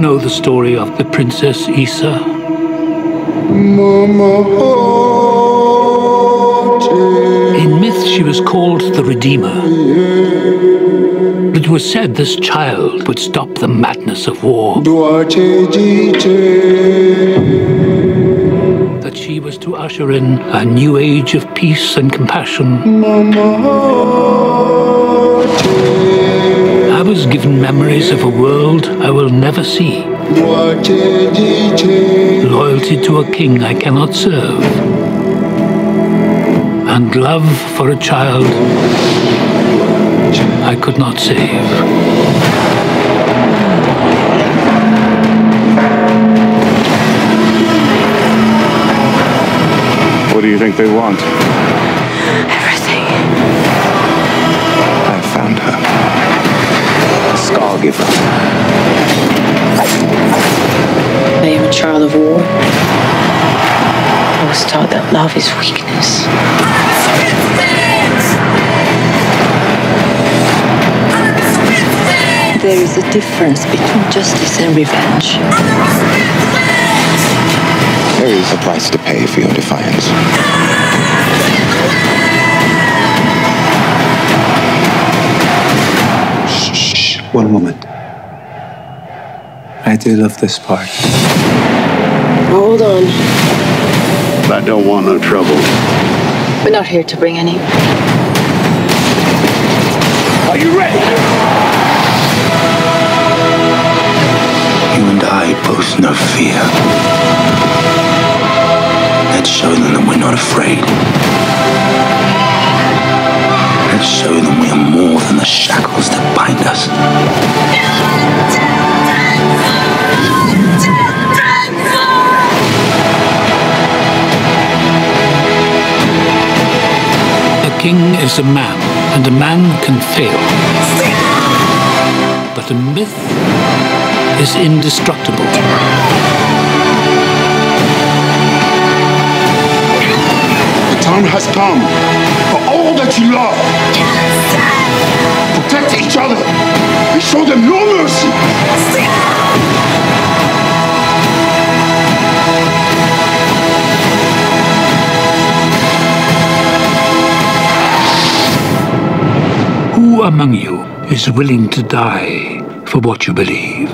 the story of the Princess Issa? In myth, she was called the Redeemer. It was said this child would stop the madness of war. That she was to usher in a new age of peace and compassion. Given memories of a world I will never see. Loyalty to a king I cannot serve. And love for a child I could not save. What do you think they want? I am a child of war. I was taught that love is weakness. There is a difference between justice and revenge. There is a price to pay for your defiance. One moment. I do love this part. Hold on. I don't want no trouble. We're not here to bring any. Are you ready? You and I boast no fear. Let's show them that we're not afraid. Let's show them we are more than the shackles that bind us. A king is a man, and a man can fail. But a myth is indestructible. Each other and show them no mercy. Who among you is willing to die for what you believe?